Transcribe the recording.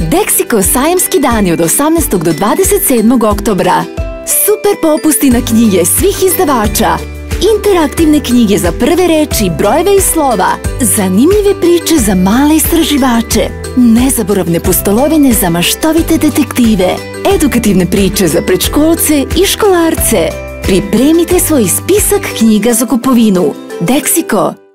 Deksiko sajamski dani od 18. do 27. oktobra. Super popusti na knjige svih izdavača. Interaktivne knjige za prve reči, brojeve i slova. Zanimljive priče za male istraživače. Nezaboravne pustolovine za maštovite detektive. Edukativne priče za predškolce i školarce. Pripremite svoj spisak knjiga za kupovinu. Deksiko.